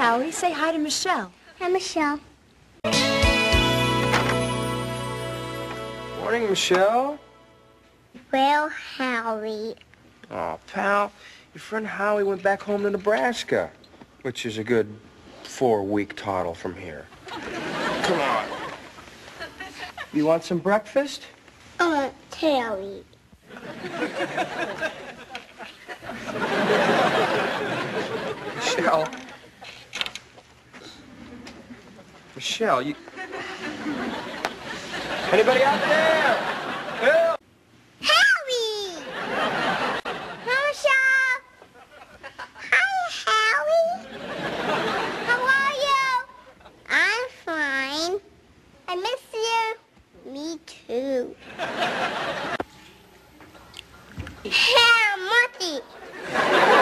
Howie. Say hi to Michelle. Hi, Michelle. Morning, Michelle. Well, Howie. Oh, pal, your friend Howie went back home to Nebraska, which is a good four-week toddle from here. Come on. You want some breakfast? Uh, Terry. Michelle. Michelle, you... Anybody out there? Help! Howie! Hi, Michelle. Hi, How are you? I'm fine. I miss you. Me too. Hey, Monkey.